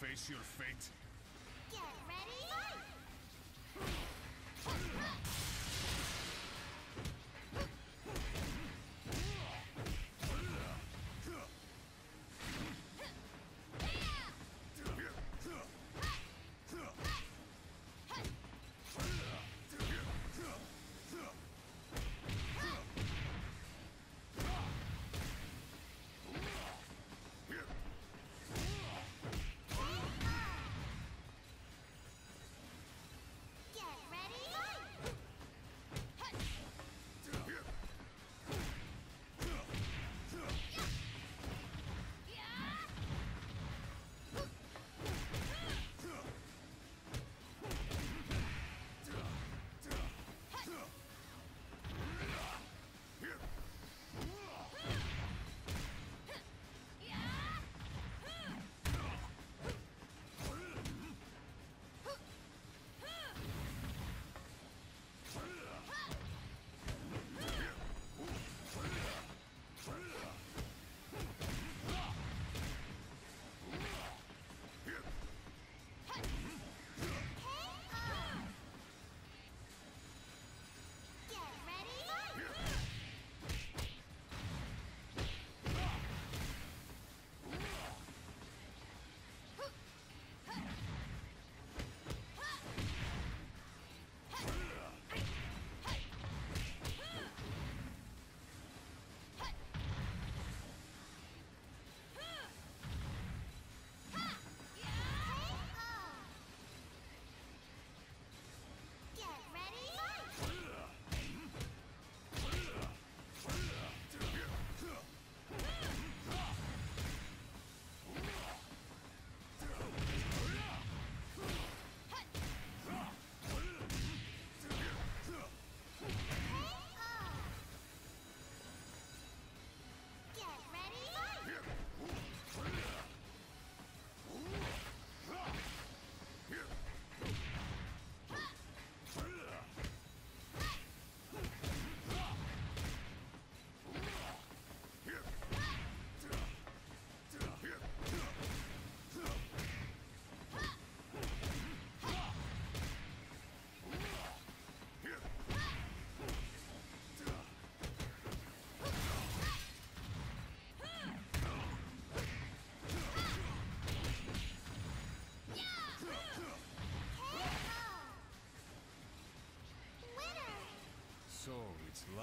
face your fate?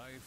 life.